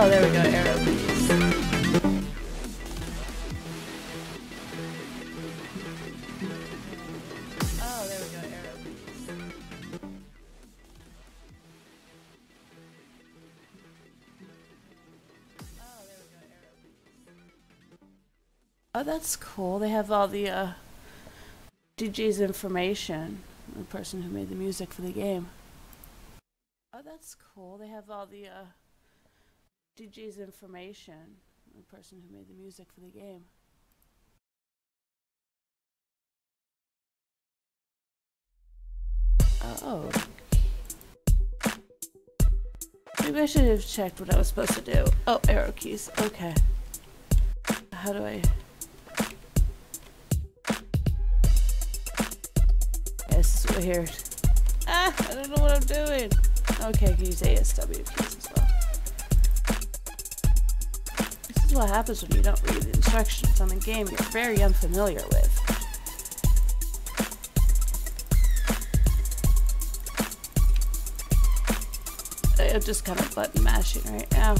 Oh, there we go, arrow keys. Oh, there we go, arrow keys. Oh. Oh, that's cool. They have all the uh, DJ's information. The person who made the music for the game. Oh, that's cool. They have all the uh, DJ's information. The person who made the music for the game. Oh. Maybe I should have checked what I was supposed to do. Oh, arrow keys. Okay. How do I... Yes, weird. Ah, I don't know what I'm doing. Okay, I can use ASW keys as well. Is what happens when you don't read the instructions on a game you're very unfamiliar with. I'm just kind of button mashing right now.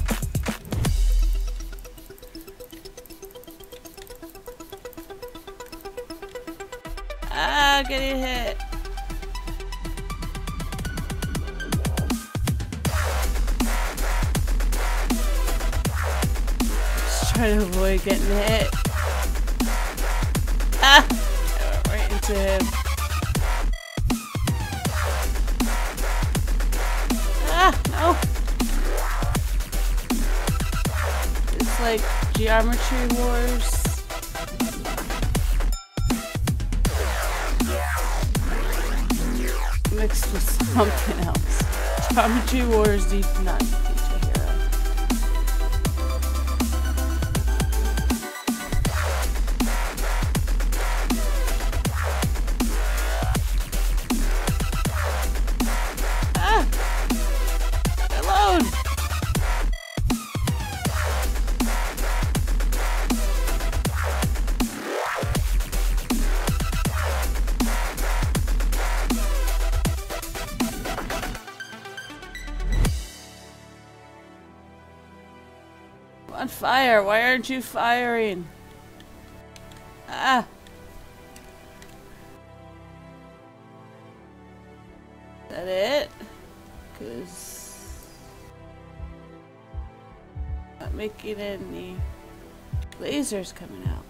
Ah, getting hit. Trying to avoid getting hit. Ah! Right into him. Ah, no. It's like Geometry Wars. Mixed with something else. Geometry Wars deep not aren't you firing? Ah! Is that it? Cause not making any lasers coming out.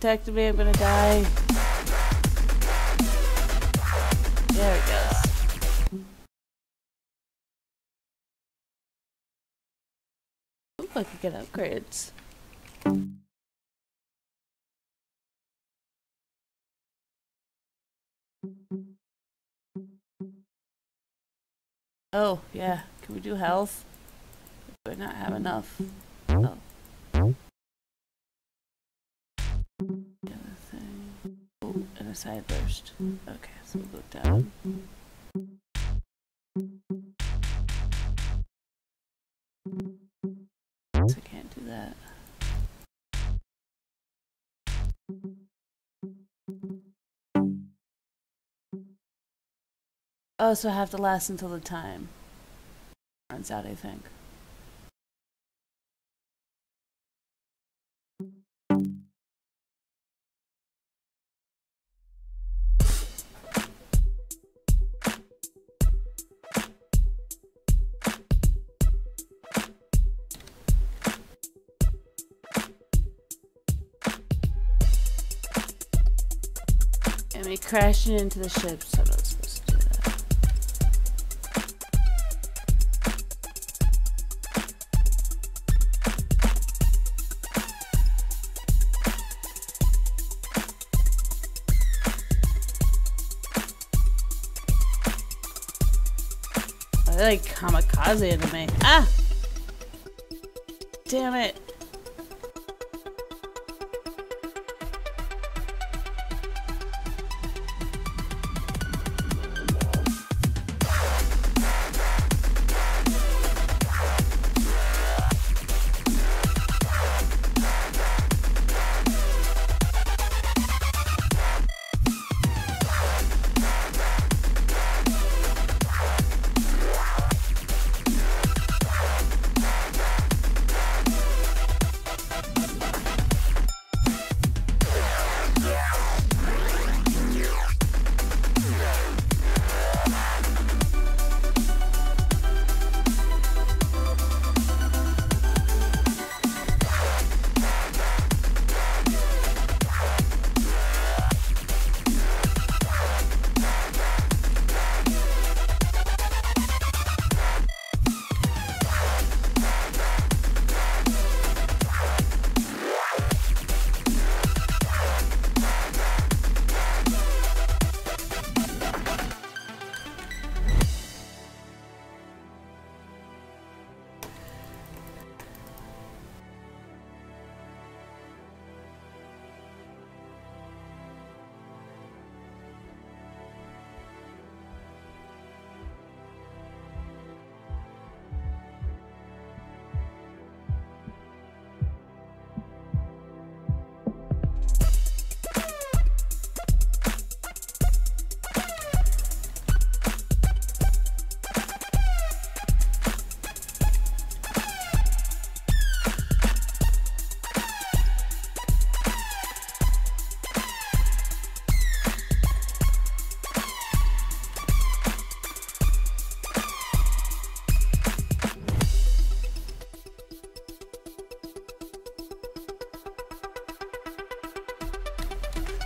Undetected me, I'm gonna die. There it goes. Ooh, I could get upgrades. Oh, yeah. Can we do health? Do I not have enough? Side burst. Okay, so we'll go down. So I can't do that. Oh, so I have to last until the time runs out, I think. Crashing into the ship, so I was supposed to do that. Like kamikaze into me. Ah! Damn it.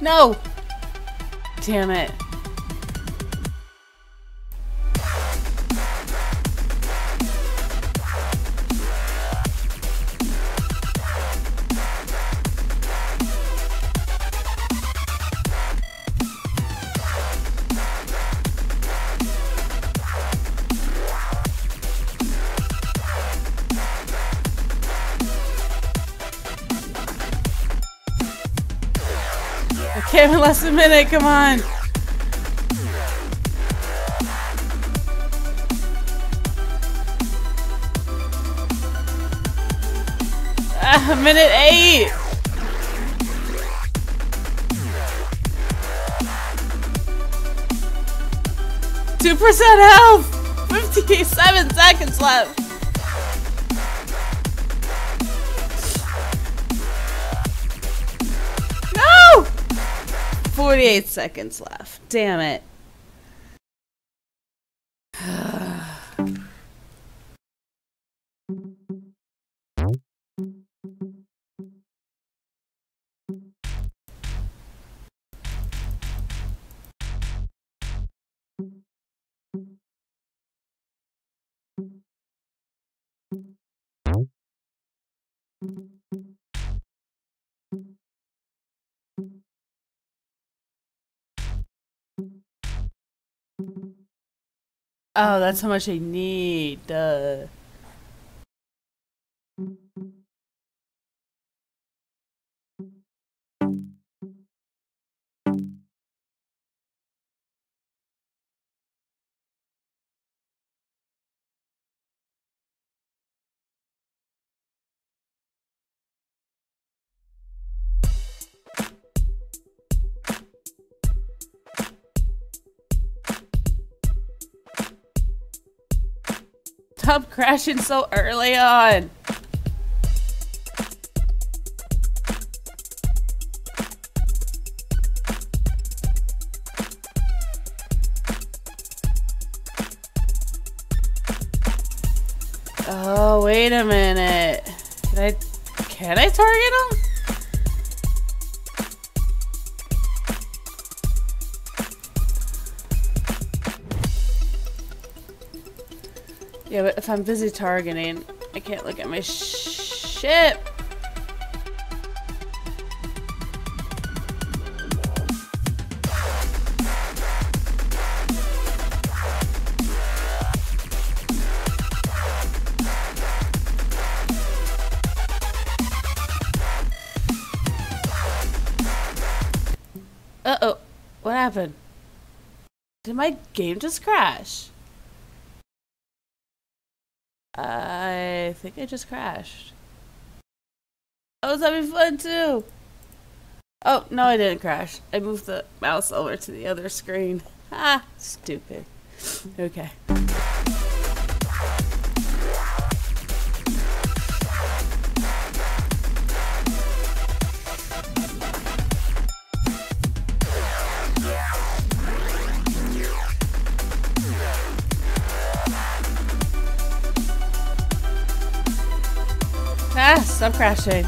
No! Damn it. Okay, in less than a minute, come on. Ah, minute eight. Two percent health. Fifty-seven seconds left. 48 seconds left. Damn it. Oh, um, that's how much I need. Duh. Crashing so early on. Oh, wait a minute. Can I, can I target him? Yeah, but if I'm busy targeting, I can't look at my ship. Uh-oh. What happened? Did my game just crash? Think I just crashed. I was having fun too. Oh, no, I didn't crash. I moved the mouse over to the other screen. Ah, stupid. Okay. Crashing.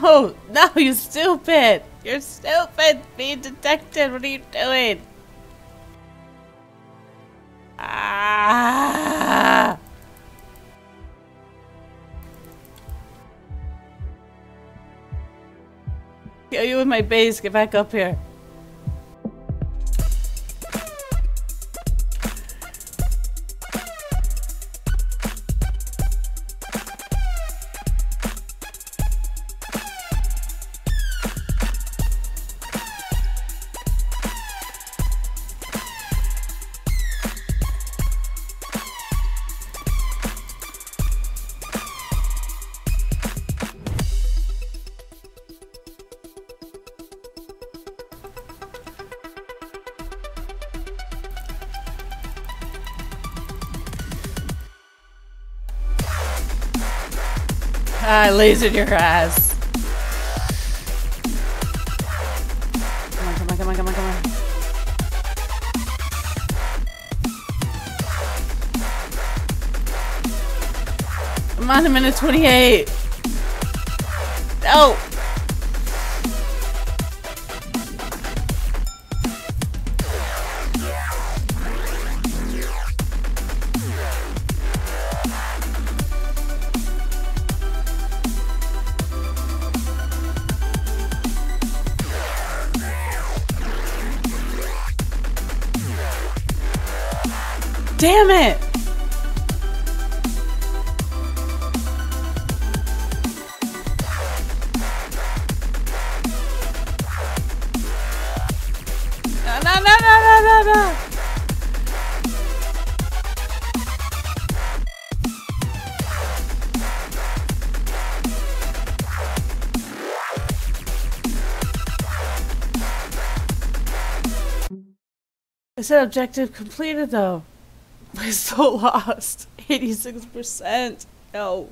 No, no, you stupid. You're stupid. Being detected. What are you doing? Ah. Kill you with my base. Get back up here. Lasered your ass. Come on, come on, come on, come on, come on. I'm on a minute 28. No. Damn it! No, no, no, no, no, no, no! I said objective completed though. I still lost 86%. No.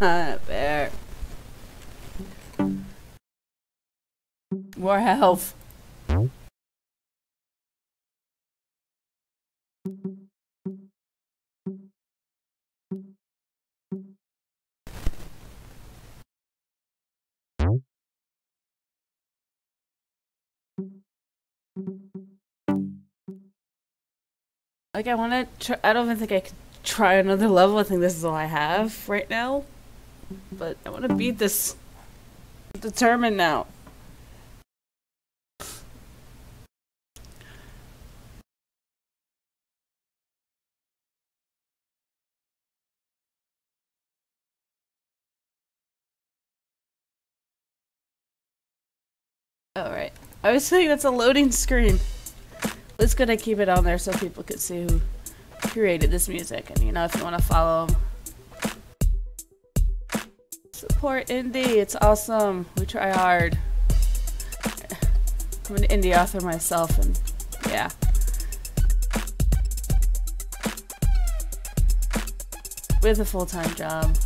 Bear. More health. Like I want to. I don't even think I could try another level. I think this is all I have right now. But I want to beat this. I'm determined now. Alright. I was thinking that's a loading screen. It's to keep it on there so people could see who created this music. And you know, if you want to follow them, support indie. It's awesome. We try hard. I'm an indie author myself, and yeah. With a full-time job.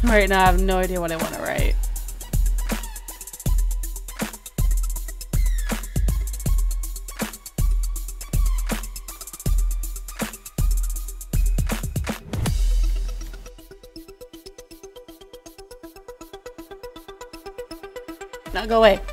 right now, I have no idea what I want to write. Go away.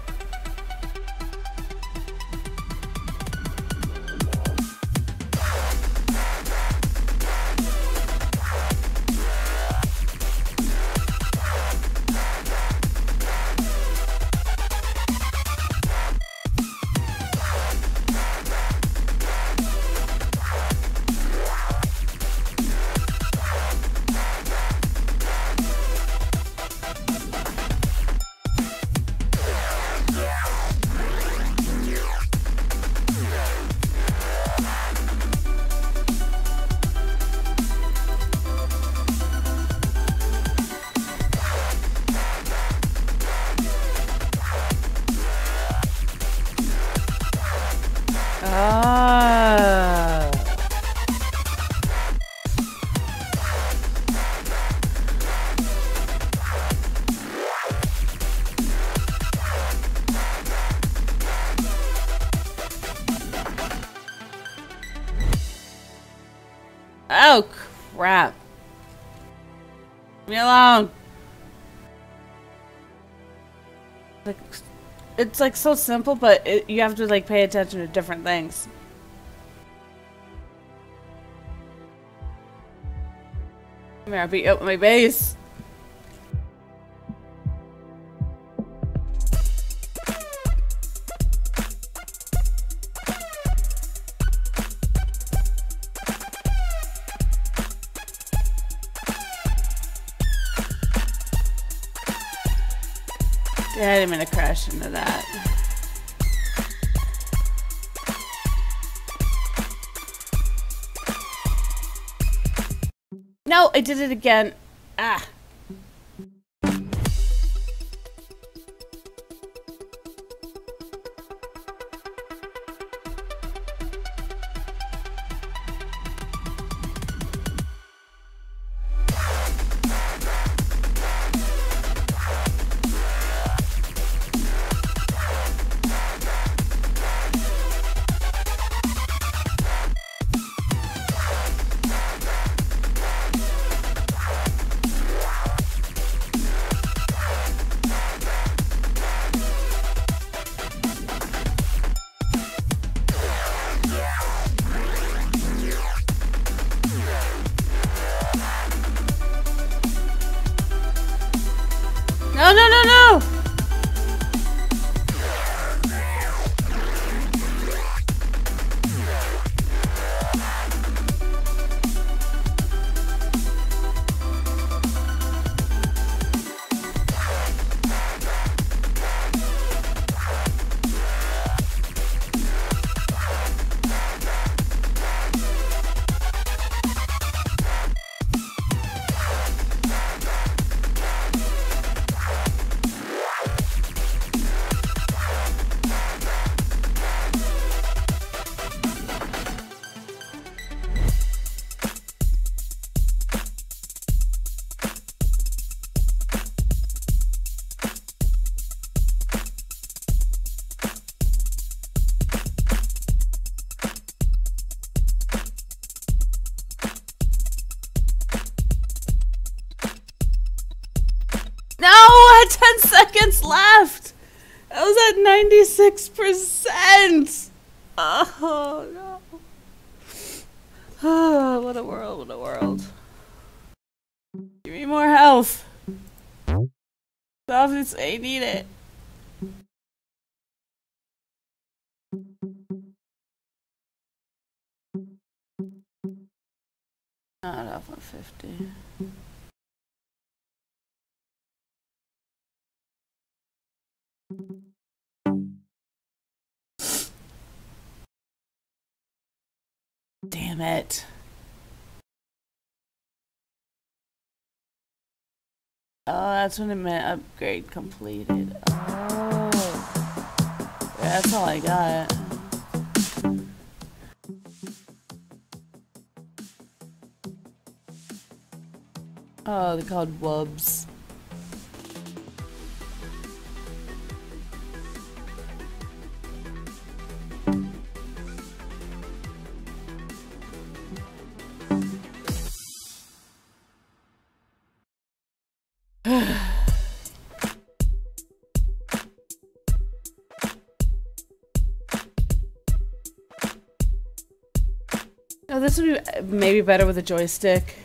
Leave me alone. Like, it's like so simple, but it, you have to like pay attention to different things. Come here, I'll beat you up with my base. Did it again. Ah. Seconds left. I was at 96%. Oh, no. Oh, what a world, what a world. Give me more health. Obviously, I need it. Not off 150. Damn it. Oh, that's when it meant upgrade completed. Oh. Yeah, That's all I got. Oh, they're called wubs. Oh, this would be uh, maybe better with a joystick.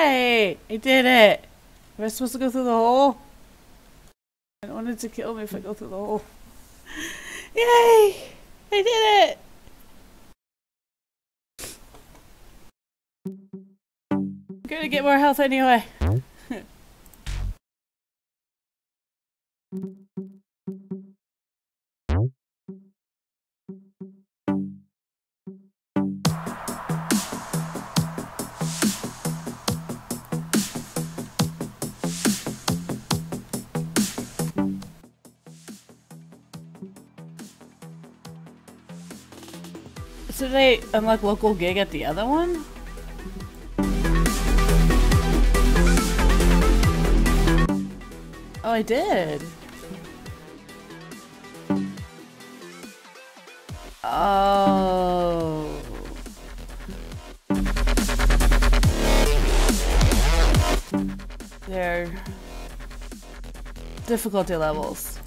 Yay! I did it! Am I supposed to go through the hole? I don't want it to kill me if I go through the hole. Yay! I did it! I'm gonna get more health anyway. I unlock local gig at the other one? Oh, I did. Oh. They're difficulty levels.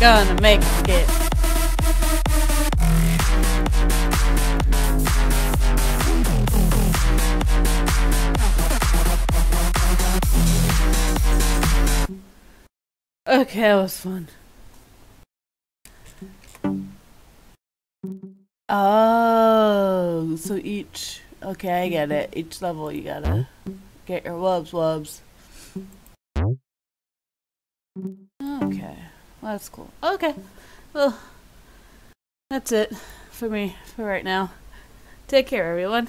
Gonna make it. Okay, that was fun. Oh, so each. Okay, I get it. Each level you gotta mm-hmm. get your wubs wubs. Okay, well, that's cool. Okay, well, that's it for me for right now. Take care, everyone.